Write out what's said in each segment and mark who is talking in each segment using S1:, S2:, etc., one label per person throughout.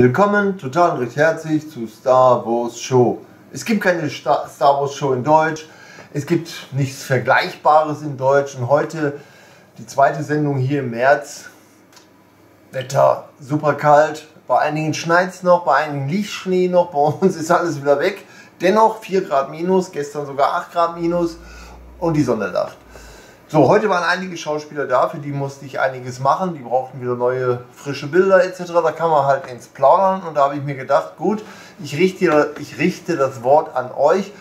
S1: Willkommen total recht herzlich zu Star Wars Show. Es gibt keine Star Wars Show in Deutsch. Es gibt nichts Vergleichbares in Deutsch. Und heute die zweite Sendung hier im März. Wetter super kalt. Bei einigen schneit es noch, bei einigen liegt Schnee noch. Bei uns ist alles wieder weg. Dennoch 4 Grad minus, gestern sogar 8 Grad minus und die Sonne lacht. So, heute waren einige Schauspieler da, für die musste ich einiges machen. Die brauchten wieder neue, frische Bilder etc. Da kann man halt ins Plaudern und da habe ich mir gedacht, gut, ich richte, ich richte das Wort an euch.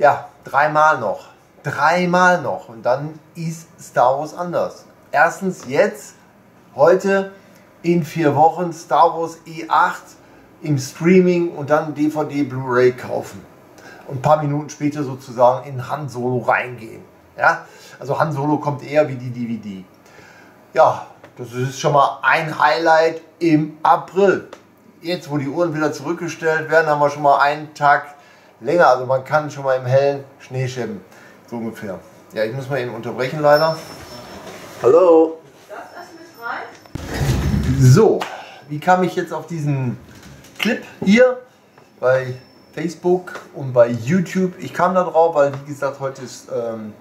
S1: Ja, dreimal noch. Dreimal noch. Und dann ist Star Wars anders. Erstens jetzt, heute, in vier Wochen Star Wars E8 im Streaming und dann DVD Blu-ray kaufen. Und ein paar Minuten später sozusagen in Han Solo reingehen. Ja, also Han Solo kommt eher wie die DVD. Ja, das ist schon mal ein Highlight im April. Jetzt, wo die Uhren wieder zurückgestellt werden, haben wir schon mal einen Tag länger. Also man kann schon mal im hellen Schnee schäben. So ungefähr. Ja, ich muss mal eben unterbrechen leider. Hallo. So, wie kam ich jetzt auf diesen Clip hier bei Facebook und bei YouTube? Ich kam da drauf, weil wie gesagt, heute ist ähm,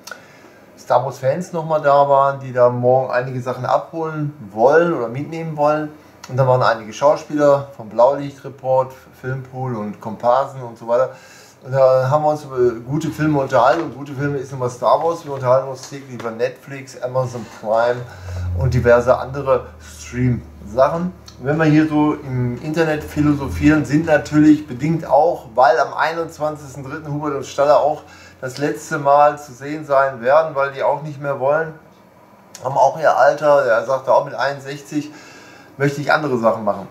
S1: Star Wars Fans nochmal da waren, die da morgen einige Sachen abholen wollen oder mitnehmen wollen. Und da waren einige Schauspieler vom Blaulichtreport, Filmpool und Komparsen und so weiter. Und da haben wir uns über gute Filme unterhalten. Und gute Filme ist immer Star Wars. Wir unterhalten uns täglich über Netflix, Amazon Prime und diverse andere Stream-Sachen. Wenn wir hier so im Internet philosophieren, sind natürlich bedingt auch, weil am 21.03. Hubert und Staller auch das letzte Mal zu sehen sein werden, weil die auch nicht mehr wollen. Haben auch ihr Alter, er sagte auch mit 61 möchte ich andere Sachen machen.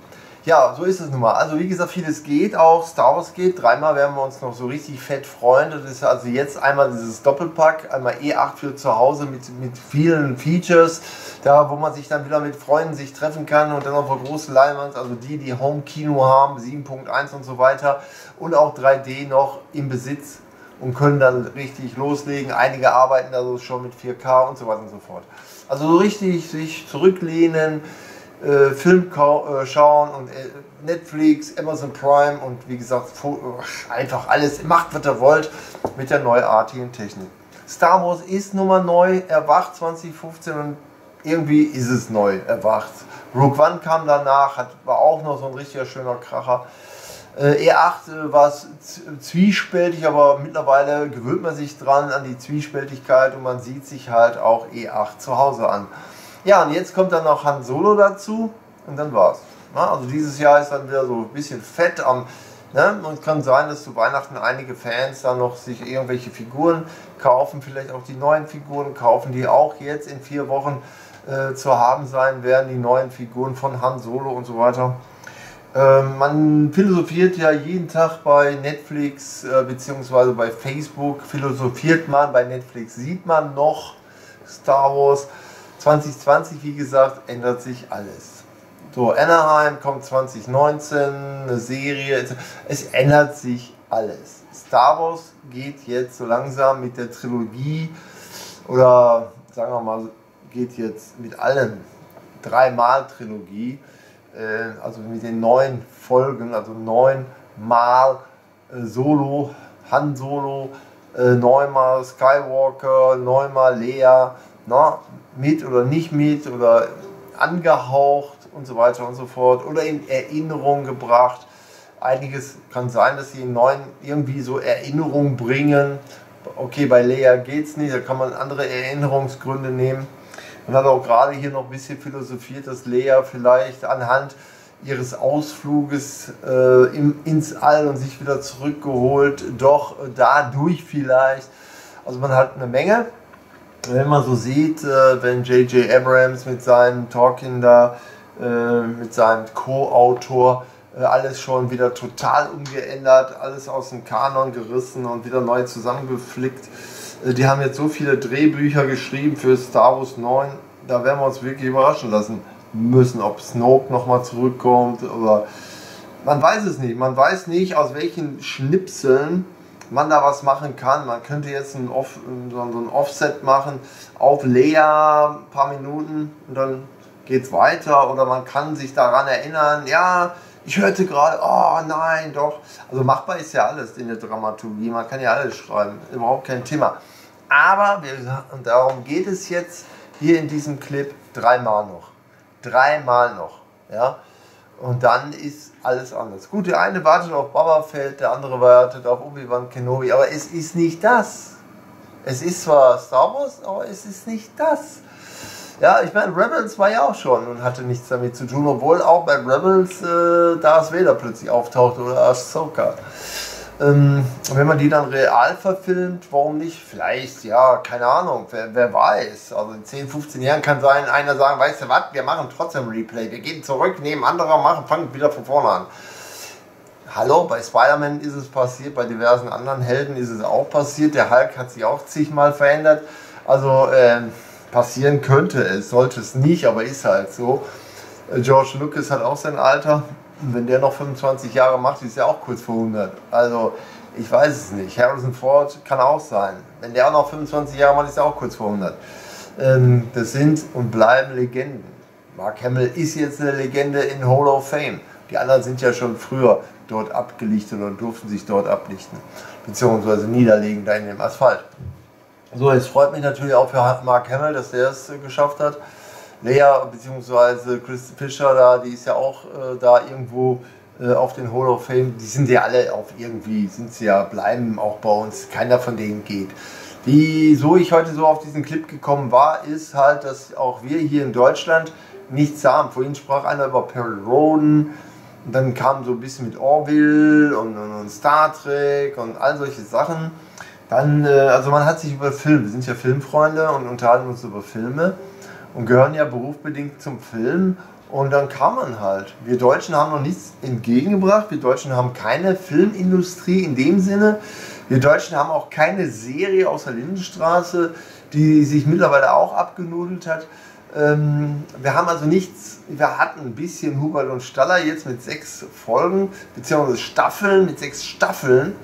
S1: Ja, so ist es nun mal. Also wie gesagt, vieles geht auch. Star Wars geht. Dreimal werden wir uns noch so richtig fett freuen. Das ist also jetzt einmal dieses Doppelpack, einmal E8 für zu Hause mit, mit vielen Features, da wo man sich dann wieder mit Freunden sich treffen kann und dann auf der großen Leinwand, also die, die Home Kino haben, 7.1 und so weiter und auch 3D noch im Besitz und können dann richtig loslegen. Einige arbeiten da so schon mit 4K und so weiter und so fort. Also so richtig sich zurücklehnen, äh, Film äh, schauen und äh, Netflix, Amazon Prime und wie gesagt, einfach alles, macht was ihr wollt mit der neuartigen Technik. Star Wars ist nun mal neu, erwacht 2015 und irgendwie ist es neu, erwacht. Rogue One kam danach, hat, war auch noch so ein richtiger schöner Kracher. Äh, E8 äh, war es zwiespältig, aber mittlerweile gewöhnt man sich dran an die Zwiespältigkeit und man sieht sich halt auch E8 zu Hause an. Ja, und jetzt kommt dann noch Han Solo dazu und dann war's. Na, also dieses Jahr ist dann wieder so ein bisschen fett am. Ne? Und es kann sein, dass zu Weihnachten einige Fans dann noch sich irgendwelche Figuren kaufen, vielleicht auch die neuen Figuren kaufen, die auch jetzt in vier Wochen äh, zu haben sein werden, die neuen Figuren von Han Solo und so weiter. Ähm, man philosophiert ja jeden Tag bei Netflix äh, beziehungsweise bei Facebook philosophiert man, bei Netflix sieht man noch Star Wars. 2020, wie gesagt, ändert sich alles. So, Anaheim kommt 2019, eine Serie, es ändert sich alles. Star Wars geht jetzt so langsam mit der Trilogie oder sagen wir mal, geht jetzt mit allen dreimal Trilogie äh, also mit den neun Folgen, also neunmal äh, Solo, Han Solo, äh, neunmal Skywalker, neunmal Lea, na, mit oder nicht mit oder angehaucht und so weiter und so fort oder in Erinnerung gebracht. Einiges kann sein, dass sie in neuen irgendwie so Erinnerungen bringen. Okay, bei geht es nicht, da kann man andere Erinnerungsgründe nehmen. Man hat auch gerade hier noch ein bisschen philosophiert, dass Lea vielleicht anhand ihres Ausfluges äh, im, ins All und sich wieder zurückgeholt, doch dadurch vielleicht. Also man hat eine Menge. Wenn man so sieht, äh, wenn J.J. Abrams mit seinem Tolkien da, äh, mit seinem Co-Autor, äh, alles schon wieder total umgeändert, alles aus dem Kanon gerissen und wieder neu zusammengeflickt die haben jetzt so viele Drehbücher geschrieben für Star Wars 9, da werden wir uns wirklich überraschen lassen müssen, ob Snoke nochmal zurückkommt oder man weiß es nicht. Man weiß nicht, aus welchen Schnipseln man da was machen kann. Man könnte jetzt ein, Off, so ein Offset machen auf Leia, ein paar Minuten und dann geht es weiter. Oder man kann sich daran erinnern, ja, Ich hörte gerade, oh nein, doch. Also machbar ist ja alles in der Dramaturgie. Man kann ja alles schreiben. Überhaupt kein Thema. Aber, wir, darum geht es jetzt hier in diesem Clip dreimal noch. Dreimal noch. Ja? Und dann ist alles anders. Gut, der eine wartet auf Baba Feld, der andere wartet auf Obi-Wan Kenobi, aber es ist nicht das. Es ist zwar Star Wars, aber es ist nicht das. Ja, ich meine, Rebels war ja auch schon und hatte nichts damit zu tun, obwohl auch bei Rebels äh, Darth Vader plötzlich auftaucht oder Ahsoka. Ähm, wenn man die dann real verfilmt, warum nicht? Vielleicht, ja, keine Ahnung, wer, wer, weiß. Also in 10, 15 Jahren kann sein, einer sagen, weißt du was, wir machen trotzdem Replay. Wir gehen zurück, nehmen anderer, machen, fangen wieder von vorne an. Hallo, bei Spider-Man ist es passiert, bei diversen anderen Helden ist es auch passiert. Der Hulk hat sich auch zigmal verändert. Also äh, passieren könnte es, sollte es nicht, aber ist halt so. George Lucas hat auch sein Alter. Und wenn der noch 25 Jahre macht, ist er auch kurz vor 100. Also, ich weiß es nicht. Harrison Ford kann auch sein. Wenn der auch noch 25 Jahre macht, ist er auch kurz vor 100. Ähm, das sind und bleiben Legenden. Mark Hamill ist jetzt eine Legende in Hall of Fame. Die anderen sind ja schon früher dort abgelichtet oder durften sich dort ablichten, beziehungsweise niederlegen da in dem Asphalt. So, es freut mich natürlich auch für Mark Hamill, dass der es geschafft hat. Lea bzw. Chris Fischer da, die ist ja auch äh, da irgendwo äh, auf den Hall of Fame. Die sind ja alle auf irgendwie, sind sie ja, bleiben auch bei uns. Keiner von denen geht. Wieso ich heute so auf diesen Clip gekommen war, ist halt, dass auch wir hier in Deutschland nichts haben. Vorhin sprach einer über Perry Roden. Und dann kam so ein bisschen mit Orville und, und, und Star Trek und all solche Sachen. Dann, äh, also man hat sich über Filme, wir sind ja Filmfreunde und unterhalten uns über Filme und gehören ja berufsbedingt zum Film. Und dann kam man halt. Wir Deutschen haben noch nichts entgegengebracht. Wir Deutschen haben keine Filmindustrie in dem Sinne. Wir Deutschen haben auch keine Serie außer Lindenstraße, die sich mittlerweile auch abgenudelt hat. Ähm, wir haben also nichts, wir hatten ein bisschen Hubert und Staller jetzt mit sechs Folgen, beziehungsweise Staffeln, mit sechs Staffeln.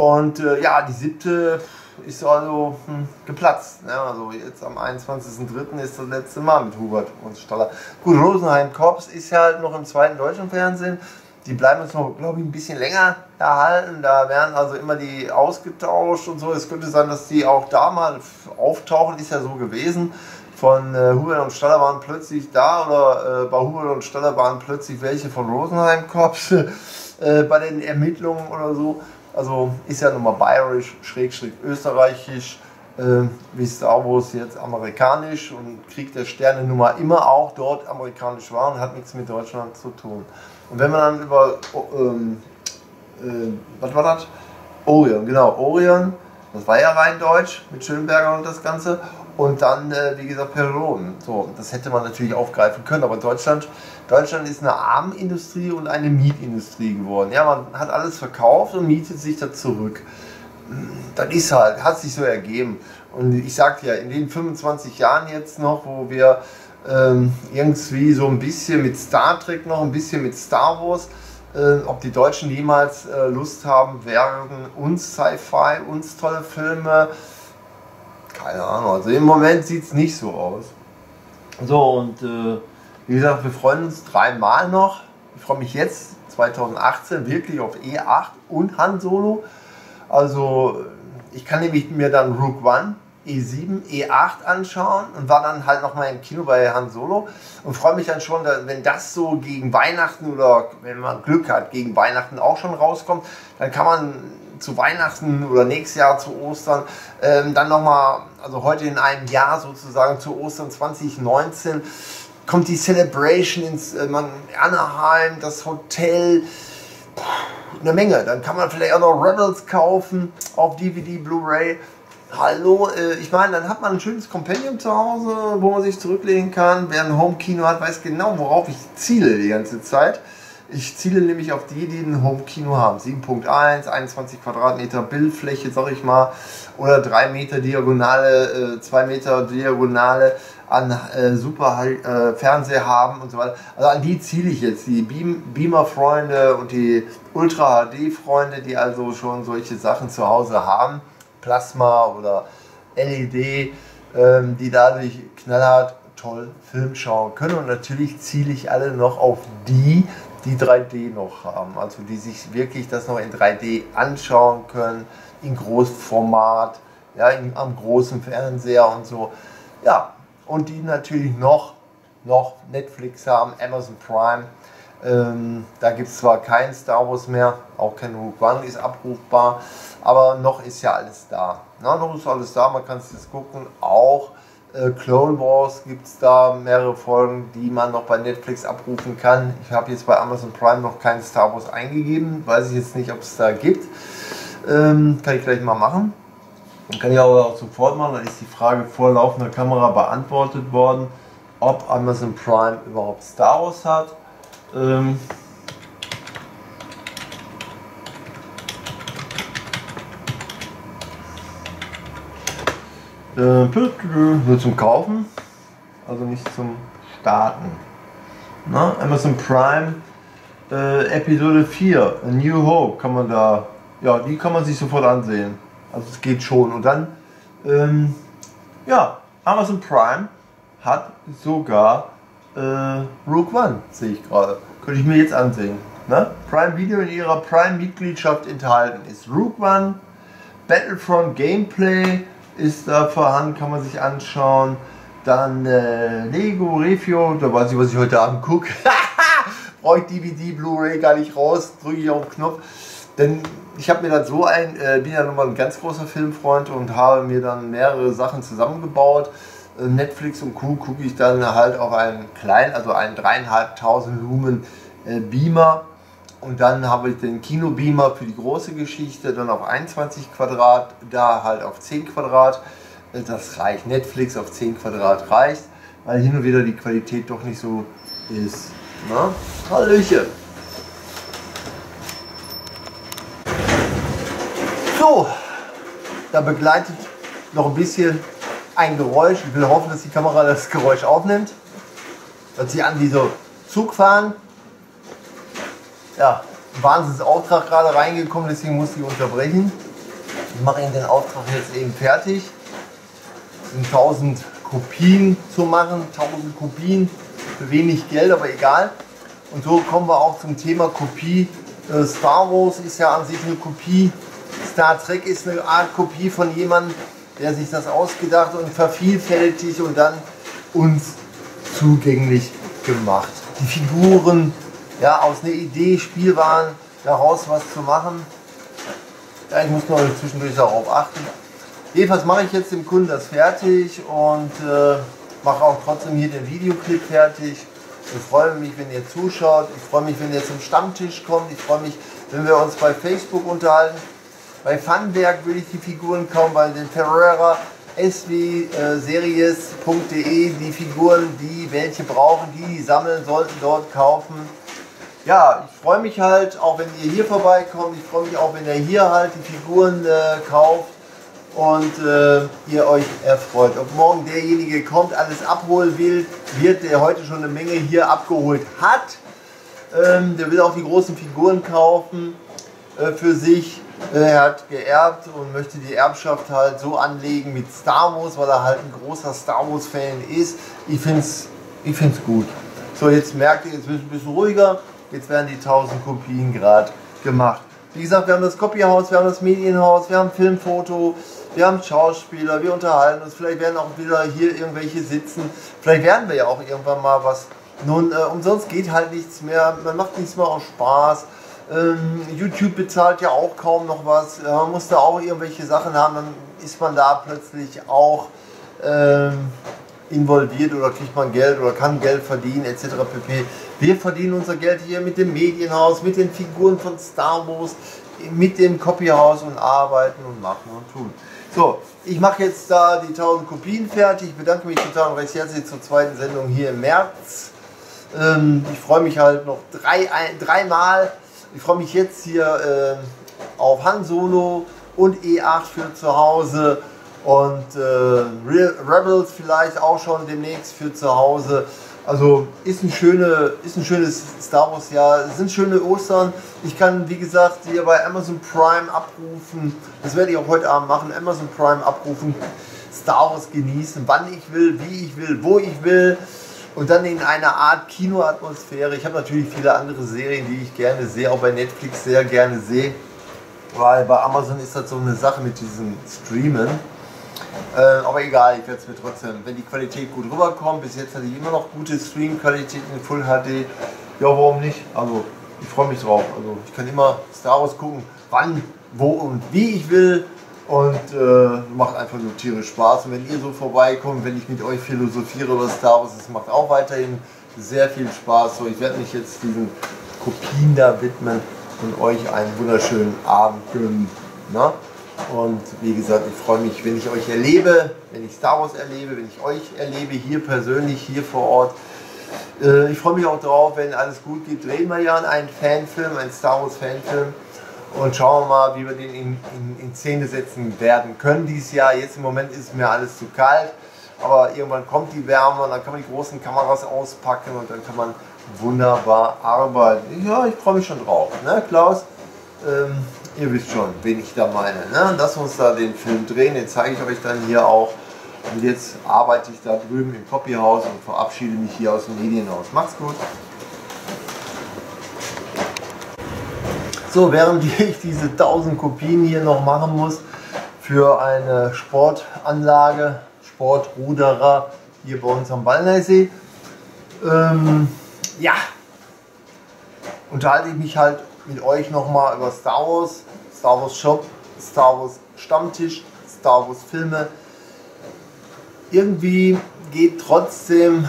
S1: Und äh, ja, die siebte ist also hm, geplatzt. Ne? Also jetzt am 21.03. ist das letzte Mal mit Hubert und Staller. Gut, Rosenheim Korps ist ja halt noch im zweiten deutschen Fernsehen. Die bleiben uns noch, glaube ich, ein bisschen länger erhalten. Da werden also immer die ausgetauscht und so. Es könnte sein, dass die auch da mal auftauchen. Ist ja so gewesen. Von äh, Hubert und Staller waren plötzlich da oder äh, bei Hubert und Staller waren plötzlich welche von Rosenheim Korps äh, bei den Ermittlungen oder so. Also ist ja nochmal bayerisch, schrägstrich österreichisch, äh, wie Star Wars jetzt amerikanisch und Krieg der Sterne nun mal immer auch dort amerikanisch war und hat nichts mit Deutschland zu tun. Und wenn man dann über, ähm, äh, was war das? Orion, genau, Orion, das war ja rein deutsch mit Schönberger und das Ganze. Und dann, äh, wie gesagt, Perron. So, das hätte man natürlich aufgreifen können, aber Deutschland, Deutschland ist eine Armenindustrie und eine Mietindustrie geworden. Ja, man hat alles verkauft und mietet sich da zurück. Das ist halt, hat sich so ergeben. Und ich sagte ja, in den 25 Jahren jetzt noch, wo wir ähm, irgendwie so ein bisschen mit Star Trek noch, ein bisschen mit Star Wars, äh, ob die Deutschen jemals äh, Lust haben werden, uns Sci-Fi, uns tolle Filme, keine Ahnung. Also im Moment sieht es nicht so aus. So, und äh, wie gesagt, wir freuen uns dreimal noch. Ich freue mich jetzt 2018 wirklich auf E8 und Han Solo. Also ich kann nämlich mir dann Rook One, E7, E8 anschauen und war dann halt nochmal im Kino bei Han Solo und freue mich dann schon, wenn das so gegen Weihnachten oder wenn man Glück hat, gegen Weihnachten auch schon rauskommt, dann kann man zu Weihnachten oder nächstes Jahr zu Ostern, ähm, dann nochmal, also heute in einem Jahr sozusagen zu Ostern 2019, kommt die Celebration ins äh, man, Anaheim, das Hotel, eine Menge. Dann kann man vielleicht auch noch Rebels kaufen auf DVD, Blu-ray. Hallo, äh, ich meine, dann hat man ein schönes Compendium zu Hause, wo man sich zurücklegen kann. Wer ein Home-Kino hat, weiß genau, worauf ich ziele die ganze Zeit. Ich ziele nämlich auf die, die ein Home-Kino haben. 7.1, 21 Quadratmeter Bildfläche, sag ich mal, oder 3 Meter Diagonale, äh, 2 Meter Diagonale an äh, super äh, Fernseher haben und so weiter. Also an die ziele ich jetzt, die Beam, Beamer-Freunde und die Ultra-HD-Freunde, die also schon solche Sachen zu Hause haben, Plasma oder LED, ähm, die dadurch knallhart toll Film schauen können. Und natürlich ziele ich alle noch auf die, die 3D noch haben, also die sich wirklich das noch in 3D anschauen können, in Großformat, ja, in, am großen Fernseher und so. Ja, und die natürlich noch, noch Netflix haben, Amazon Prime. Ähm, da gibt es zwar kein Star Wars mehr, auch kein Rogue One ist abrufbar, aber noch ist ja alles da. Na, noch ist alles da, man kann sich das gucken. Auch äh, Clone Wars gibt es da mehrere Folgen, die man noch bei Netflix abrufen kann. Ich habe jetzt bei Amazon Prime noch kein Star Wars eingegeben, weiß ich jetzt nicht, ob es da gibt. Ähm, kann ich gleich mal machen. Kann ich aber auch sofort machen, dann ist die Frage vor laufender Kamera beantwortet worden, ob Amazon Prime überhaupt Star Wars hat. Ähm, Äh, zum Kaufen, also nicht zum Starten. Na, Amazon Prime äh, Episode 4, A New Hope, kann man da, ja, die kann man sich sofort ansehen. Also es geht schon. Und dann, ähm, ja, Amazon Prime hat sogar äh, Rogue One, sehe ich gerade. Könnte ich mir jetzt ansehen. Ne? Prime Video in ihrer Prime-Mitgliedschaft enthalten ist Rogue One, Battlefront Gameplay, ist da vorhanden, kann man sich anschauen. Dann äh, Lego, Refio, da weiß ich, was ich heute Abend gucke. Brauche ich DVD, Blu-ray gar nicht raus, drücke ich auf den Knopf. Denn ich habe mir dann so ein, äh, bin ja nun mal ein ganz großer Filmfreund und habe mir dann mehrere Sachen zusammengebaut. Äh, Netflix und Co. gucke ich dann halt auf einen kleinen, also einen dreieinhalbtausend Lumen äh, Beamer und dann habe ich den Kinobeamer für die große Geschichte, dann auf 21 Quadrat, da halt auf 10 Quadrat. Das reicht. Netflix auf 10 Quadrat reicht, weil hin und wieder die Qualität doch nicht so ist. Na? Hallöchen! So, da begleitet noch ein bisschen ein Geräusch. Ich will hoffen, dass die Kamera das Geräusch aufnimmt. Hört sich an wie so Zugfahren ja, Wahnsinnsauftrag gerade reingekommen, deswegen musste ich unterbrechen. Ich mache Ihnen den Auftrag jetzt eben fertig. Es sind 1000 Kopien zu machen, 1000 Kopien für wenig Geld, aber egal. Und so kommen wir auch zum Thema Kopie. Äh, Star Wars ist ja an sich eine Kopie. Star Trek ist eine Art Kopie von jemandem, der sich das ausgedacht und vervielfältigt und dann uns zugänglich gemacht. Die Figuren, ja, aus einer Idee, Spielwaren daraus was zu machen. Ja, ich muss nur zwischendurch darauf achten. Jedenfalls mache ich jetzt dem Kunden das fertig und äh, mache auch trotzdem hier den Videoclip fertig. Ich freue mich, wenn ihr zuschaut. Ich freue mich, wenn ihr zum Stammtisch kommt. Ich freue mich, wenn wir uns bei Facebook unterhalten. Bei Funwerk würde ich die Figuren kaufen, bei den Ferrera swseries.de die Figuren, die welche brauchen, die sammeln sollten, dort kaufen ja, ich freue mich halt, auch wenn ihr hier vorbeikommt. Ich freue mich auch, wenn ihr hier halt die Figuren äh, kauft und äh, ihr euch erfreut. Ob morgen derjenige kommt, alles abholen will, wird, der heute schon eine Menge hier abgeholt hat. Ähm, der will auch die großen Figuren kaufen äh, für sich. Äh, er hat geerbt und möchte die Erbschaft halt so anlegen mit Star Wars, weil er halt ein großer Star Wars-Fan ist. Ich finde es ich find's gut. So, jetzt merkt ihr, jetzt wird es ein bisschen ruhiger. Jetzt werden die 1000 Kopien gerade gemacht. Wie gesagt, wir haben das Copyhaus, wir haben das Medienhaus, wir haben Filmfoto, wir haben Schauspieler, wir unterhalten uns. Vielleicht werden auch wieder hier irgendwelche sitzen. Vielleicht werden wir ja auch irgendwann mal was. Nun, äh, umsonst geht halt nichts mehr. Man macht nichts mehr aus Spaß. Ähm, YouTube bezahlt ja auch kaum noch was. Man muss da auch irgendwelche Sachen haben. Dann ist man da plötzlich auch ähm, involviert oder kriegt man Geld oder kann Geld verdienen etc. pp. Wir verdienen unser Geld hier mit dem Medienhaus, mit den Figuren von Star Wars, mit dem Copyhaus und arbeiten und machen und tun. So, ich mache jetzt da die 1000 Kopien fertig. Ich bedanke mich total und recht herzlich zur zweiten Sendung hier im März. Ähm, ich freue mich halt noch drei, dreimal. Ich freue mich jetzt hier äh, auf Han Solo und E8 für zu Hause und äh, Rebels vielleicht auch schon demnächst für zu Hause. Also ist ein, schöne, ist ein schönes Star Wars Jahr, es sind schöne Ostern. Ich kann, wie gesagt, hier bei Amazon Prime abrufen. Das werde ich auch heute Abend machen. Amazon Prime abrufen, Star Wars genießen, wann ich will, wie ich will, wo ich will. Und dann in einer Art Kinoatmosphäre. Ich habe natürlich viele andere Serien, die ich gerne sehe, auch bei Netflix sehr gerne sehe. Weil bei Amazon ist das so eine Sache mit diesem Streamen. Äh, aber egal, ich werde es mir trotzdem, wenn die Qualität gut rüberkommt, bis jetzt hatte ich immer noch gute Stream-Qualität in Full HD. Ja, warum nicht? Also, ich freue mich drauf. Also, ich kann immer Star Wars gucken, wann, wo und wie ich will. Und äh, macht einfach nur tierisch Spaß. Und wenn ihr so vorbeikommt, wenn ich mit euch philosophiere über Star Wars, das macht auch weiterhin sehr viel Spaß. So, ich werde mich jetzt diesen Kopien da widmen und euch einen wunderschönen Abend gönnen. Ne? Und wie gesagt, ich freue mich, wenn ich euch erlebe, wenn ich Star Wars erlebe, wenn ich euch erlebe, hier persönlich, hier vor Ort. Äh, ich freue mich auch darauf, wenn alles gut geht, drehen wir ja einen Fanfilm, einen Star Wars Fanfilm und schauen wir mal, wie wir den in, in, in Szene setzen werden können dieses Jahr. Jetzt im Moment ist mir alles zu kalt, aber irgendwann kommt die Wärme und dann kann man die großen Kameras auspacken und dann kann man wunderbar arbeiten. Ja, ich freue mich schon drauf. Ne, Klaus? Ähm, ihr wisst schon, wen ich da meine. Ne? Lass uns da den Film drehen, den zeige ich euch dann hier auch. Und jetzt arbeite ich da drüben im Copyhaus und verabschiede mich hier aus dem Medienhaus. Macht's gut. So, während ich diese 1000 Kopien hier noch machen muss für eine Sportanlage, Sportruderer hier bei uns am Ballnersee, ähm, ja, unterhalte ich mich halt mit euch nochmal über Star Wars, Star Wars Shop, Star Wars Stammtisch, Star Wars Filme. Irgendwie geht trotzdem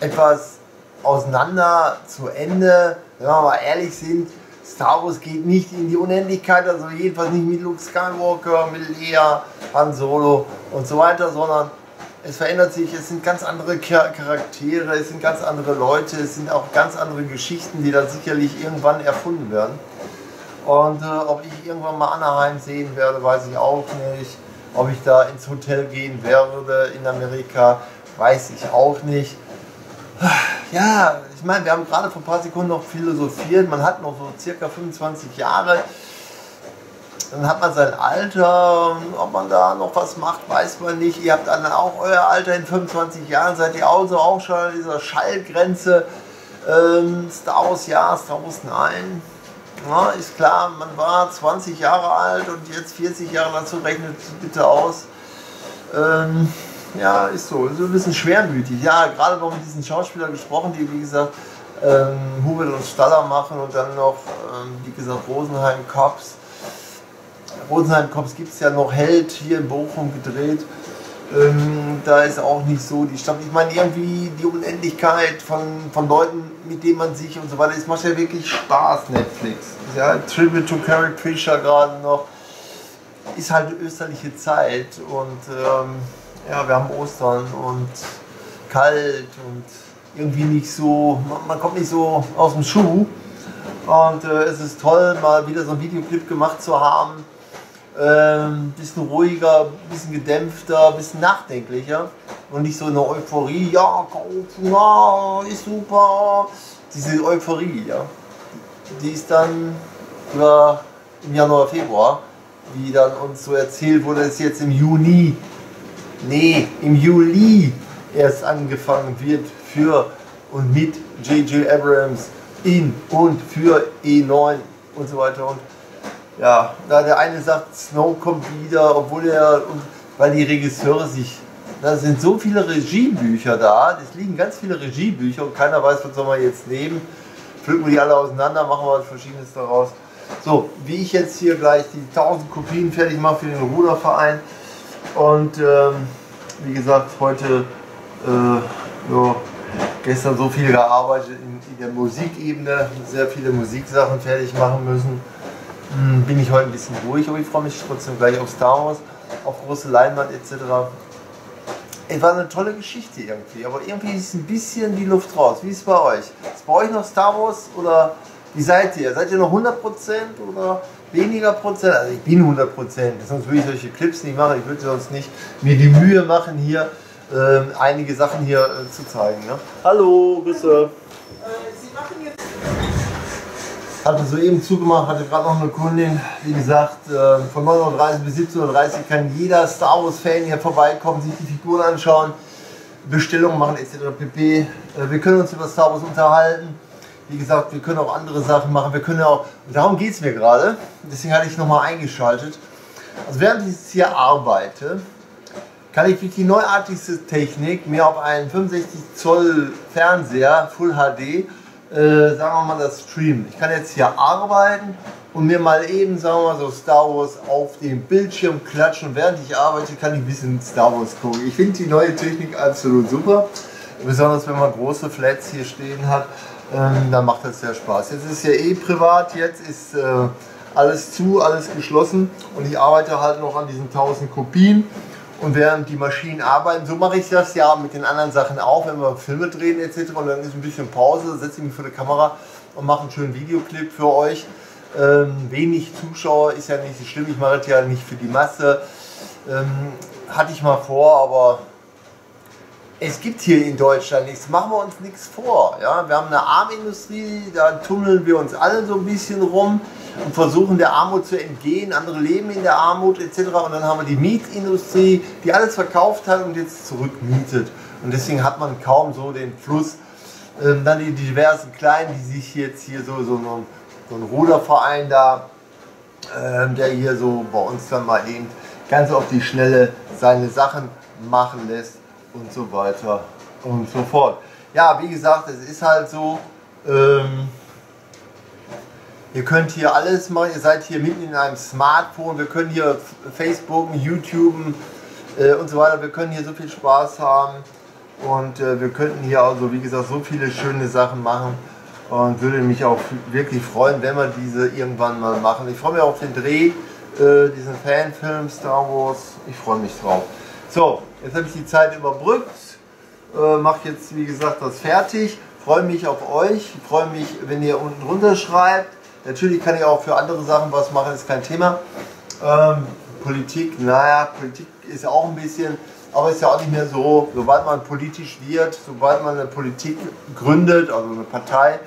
S1: etwas auseinander zu Ende. Wenn wir mal ehrlich sind, Star Wars geht nicht in die Unendlichkeit, also jedenfalls nicht mit Luke Skywalker, mit Leia, Han Solo und so weiter, sondern es verändert sich, es sind ganz andere Charaktere, es sind ganz andere Leute, es sind auch ganz andere Geschichten, die dann sicherlich irgendwann erfunden werden. Und äh, ob ich irgendwann mal Anaheim sehen werde, weiß ich auch nicht. Ob ich da ins Hotel gehen werde in Amerika, weiß ich auch nicht. Ja, ich meine, wir haben gerade vor ein paar Sekunden noch philosophiert. Man hat noch so circa 25 Jahre dann hat man sein Alter, ob man da noch was macht, weiß man nicht. Ihr habt dann auch euer Alter in 25 Jahren, seid ihr auch so auch schon an dieser Schallgrenze. Ähm, Star Wars ja, Star Wars nein. Ja, ist klar, man war 20 Jahre alt und jetzt 40 Jahre dazu rechnet bitte aus. Ähm, ja, ist so. Ist ein bisschen schwermütig. Ja, gerade noch mit diesen Schauspielern gesprochen, die wie gesagt ähm, Hubert und Staller machen und dann noch, ähm, wie gesagt, Rosenheim Cops. Rosenheim Cops gibt es ja noch Held hier in Bochum gedreht. Ähm, da ist auch nicht so die Stadt. Ich meine, irgendwie die Unendlichkeit von, von Leuten, mit denen man sich und so weiter. Es macht ja wirklich Spaß, Netflix. Ja, Tribute to Carrie Fisher gerade noch. Ist halt österliche Zeit und ähm, ja, wir haben Ostern und kalt und irgendwie nicht so, man, man kommt nicht so aus dem Schuh. Und äh, es ist toll, mal wieder so ein Videoclip gemacht zu haben ähm, bisschen ruhiger, bisschen gedämpfter, bisschen nachdenklicher und nicht so eine Euphorie, ja, kaufen, ja, ist super. Diese Euphorie, ja, die ist dann über im Januar, Februar, wie dann uns so erzählt wurde, dass jetzt im Juni, nee, im Juli erst angefangen wird für und mit J.J. Abrams in und für E9 und so weiter und ja, da der eine sagt, Snow kommt wieder, obwohl er, weil die Regisseure sich, da sind so viele Regiebücher da, es liegen ganz viele Regiebücher und keiner weiß, was soll man jetzt nehmen. Pflücken wir die alle auseinander, machen wir was Verschiedenes daraus. So, wie ich jetzt hier gleich die 1000 Kopien fertig mache für den Ruderverein. Und ähm, wie gesagt, heute, äh, ja, gestern so viel gearbeitet in, in der Musikebene, sehr viele Musiksachen fertig machen müssen. Hm, bin ich heute ein bisschen ruhig, aber ich freue mich trotzdem gleich auf Star Wars, auf große Leinwand etc. Es war eine tolle Geschichte irgendwie, aber irgendwie ist ein bisschen die Luft raus. Wie ist es bei euch? Ist bei euch noch Star Wars oder wie seid ihr? Seid ihr noch 100% oder weniger Prozent? Also ich bin 100%, sonst würde ich solche Clips nicht machen. Ich würde sonst nicht mir die Mühe machen, hier äh, einige Sachen hier äh, zu zeigen. Ne? Hallo, Grüße. Sie machen jetzt hatte soeben zugemacht, hatte gerade noch eine Kundin, wie gesagt, äh, von 9.30 bis 17.30 Uhr kann jeder Star Wars-Fan hier vorbeikommen, sich die Figuren anschauen. Bestellungen machen etc. pp. Äh, wir können uns über Star Wars unterhalten. Wie gesagt, wir können auch andere Sachen machen. Wir können auch, darum geht es mir gerade. Deswegen hatte ich nochmal eingeschaltet. Also während ich jetzt hier arbeite, kann ich durch die neuartigste Technik mir auf einen 65 Zoll Fernseher Full HD, äh, sagen wir mal, das streamen. Ich kann jetzt hier arbeiten und mir mal eben, sagen wir mal, so Star Wars auf den Bildschirm klatschen. Und während ich arbeite, kann ich ein bisschen Star Wars gucken. Ich finde die neue Technik absolut super. Besonders wenn man große Flats hier stehen hat, ähm, dann macht das sehr Spaß. Jetzt ist ja eh privat, jetzt ist äh, alles zu, alles geschlossen und ich arbeite halt noch an diesen 1000 Kopien. Und während die Maschinen arbeiten, so mache ich das ja mit den anderen Sachen auch, wenn wir Filme drehen etc. Und dann ist ein bisschen Pause, setze ich mich vor der Kamera und mache einen schönen Videoclip für euch. Ähm, wenig Zuschauer ist ja nicht so schlimm, ich mache das ja nicht für die Masse. Ähm, hatte ich mal vor, aber es gibt hier in Deutschland nichts, machen wir uns nichts vor. Ja? Wir haben eine Armindustrie, da tunneln wir uns alle so ein bisschen rum und versuchen der Armut zu entgehen. Andere leben in der Armut etc. Und dann haben wir die Mietindustrie, die alles verkauft hat und jetzt zurückmietet. Und deswegen hat man kaum so den Fluss. Ähm, dann die diversen Kleinen, die sich jetzt hier so, so ein so ein Ruderverein da, ähm, der hier so bei uns dann mal eben ganz auf die Schnelle seine Sachen machen lässt und so weiter und so fort. Ja, wie gesagt, es ist halt so, ähm, ihr könnt hier alles machen, ihr seid hier mitten in einem Smartphone, wir können hier Facebooken, YouTuben äh, und so weiter, wir können hier so viel Spaß haben und äh, wir könnten hier also, wie gesagt, so viele schöne Sachen machen und würde mich auch wirklich freuen, wenn wir diese irgendwann mal machen. Ich freue mich auf den Dreh, äh, diesen Fanfilm Star Wars. Ich freue mich drauf. So, jetzt habe ich die Zeit überbrückt, äh, mache jetzt wie gesagt das fertig. Freue mich auf euch, freue mich, wenn ihr unten runter schreibt. Natürlich kann ich auch für andere Sachen was machen, ist kein Thema. Ähm, Politik, naja, Politik ist auch ein bisschen, aber ist ja auch nicht mehr so, sobald man politisch wird, sobald man eine Politik gründet, also eine Partei,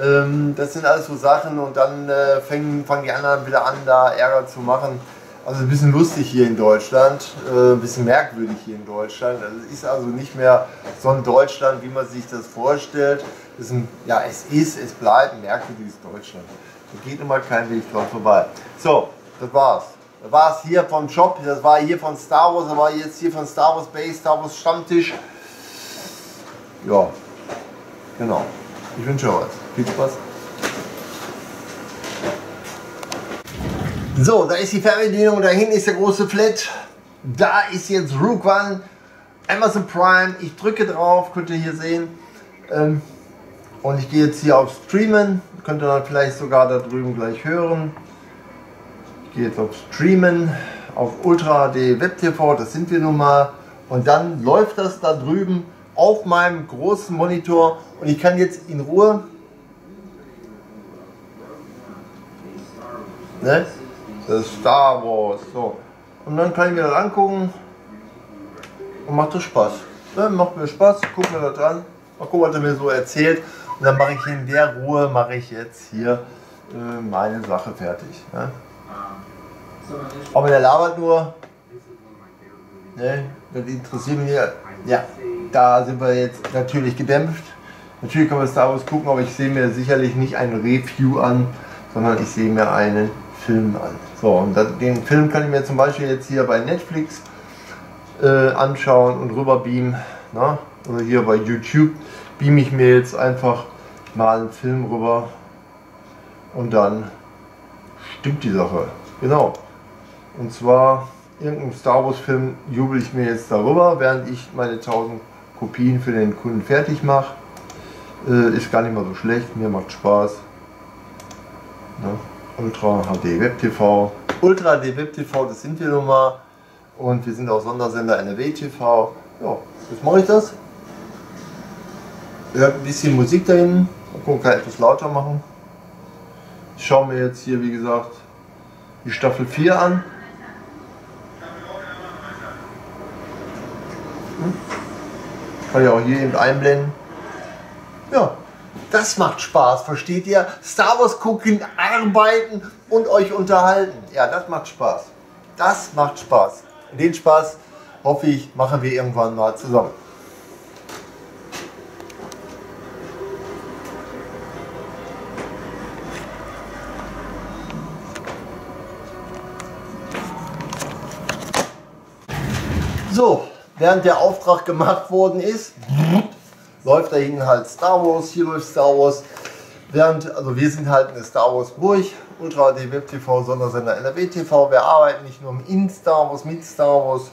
S1: ähm, das sind alles so Sachen und dann äh, fangen, fangen die anderen wieder an, da Ärger zu machen. Also ein bisschen lustig hier in Deutschland, äh, ein bisschen merkwürdig hier in Deutschland. Also es ist also nicht mehr so ein Deutschland, wie man sich das vorstellt. Es ein, ja, es ist, es bleibt ein merkwürdiges Deutschland. Da geht immer kein Weg dran vorbei. So, das war's. Das war's hier vom Shop, das war hier von Star Wars, das war jetzt hier von Star Wars Base, Star Wars Stammtisch. Ja, genau. Ich wünsche euch was. Viel Spaß. So, da ist die Fernbedienung, da hinten ist der große Flat. Da ist jetzt Rook One, Amazon Prime. Ich drücke drauf, könnt ihr hier sehen. Ähm, und ich gehe jetzt hier auf Streamen. Könnt ihr dann vielleicht sogar da drüben gleich hören. Ich gehe jetzt auf Streamen, auf Ultra HD Web TV, das sind wir nun mal. Und dann läuft das da drüben auf meinem großen Monitor und ich kann jetzt in Ruhe Ne? Das ist Star Wars. So. Und dann kann ich mir das angucken und macht das Spaß. Ne? Macht mir Spaß, guck mir das an, mal gucken, was er mir so erzählt. Und dann mache ich in der Ruhe, mache ich jetzt hier äh, meine Sache fertig. Ne? Aber der labert nur. Ne? Das interessiert mich. Ja, da sind wir jetzt natürlich gedämpft. Natürlich kann man Star Wars gucken, aber ich sehe mir sicherlich nicht ein Review an, sondern ich sehe mir einen Film an. So, und den Film kann ich mir zum Beispiel jetzt hier bei Netflix äh, anschauen und rüber beamen. Na? Oder hier bei YouTube beam ich mir jetzt einfach mal einen Film rüber und dann stimmt die Sache. Genau. Und zwar irgendein Star Wars Film jubel ich mir jetzt darüber, während ich meine 1000 Kopien für den Kunden fertig mache. Äh, ist gar nicht mal so schlecht, mir macht Spaß. Ja. Ultra HD Web TV. Ultra HD Web TV, das sind wir nun mal. Und wir sind auch Sondersender NRW TV. Ja, jetzt mache ich das. Hört ein bisschen Musik da hinten. Mal gucken, kann ich etwas lauter machen. Ich schaue mir jetzt hier, wie gesagt, die Staffel 4 an. Hm? Kann ich auch hier eben einblenden. Ja, das macht Spaß, versteht ihr? Star Wars gucken, arbeiten und euch unterhalten. Ja, das macht Spaß. Das macht Spaß. Den Spaß, hoffe ich, machen wir irgendwann mal zusammen. So, während der Auftrag gemacht worden ist, läuft da hinten halt Star Wars, hier läuft Star Wars. Während, also wir sind halt eine Star Wars Burg, Ultra HD Web TV, Sondersender NRW TV. Wir arbeiten nicht nur in Star Wars, mit Star Wars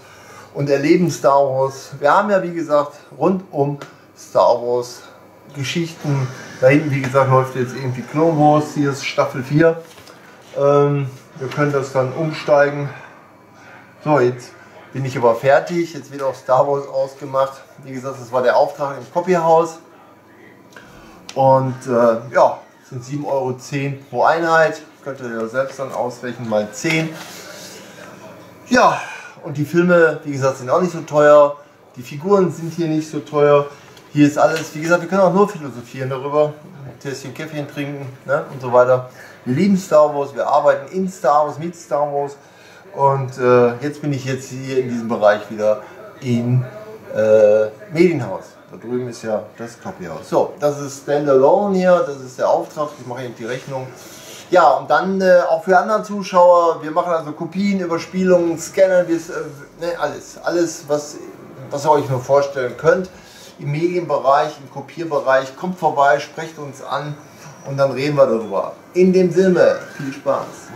S1: und erleben Star Wars. Wir haben ja wie gesagt rund um Star Wars Geschichten. Da hinten wie gesagt läuft jetzt irgendwie Clone Wars, hier ist Staffel 4. Ähm, wir können das dann umsteigen. So, jetzt bin ich aber fertig. Jetzt wird auch Star Wars ausgemacht. Wie gesagt, das war der Auftrag im Copyhaus. Und äh, ja, sind 7,10 Euro pro Einheit. Könnt ihr ja selbst dann ausrechnen, mal 10. Ja, und die Filme, wie gesagt, sind auch nicht so teuer. Die Figuren sind hier nicht so teuer. Hier ist alles, wie gesagt, wir können auch nur philosophieren darüber. Ein Tässchen Käffchen trinken ne, und so weiter. Wir lieben Star Wars, wir arbeiten in Star Wars, mit Star Wars. Und äh, jetzt bin ich jetzt hier in diesem Bereich wieder im äh, Medienhaus. Da drüben ist ja das Copyhaus. So, das ist Standalone hier, das ist der Auftrag, ich mache eben die Rechnung. Ja, und dann äh, auch für andere Zuschauer, wir machen also Kopien, Überspielungen, Scannen, wir, äh, ne, alles, alles, was, was ihr euch nur vorstellen könnt. Im Medienbereich, im Kopierbereich, kommt vorbei, sprecht uns an und dann reden wir darüber. In dem Sinne, viel Spaß.